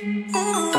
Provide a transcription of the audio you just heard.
Ooh.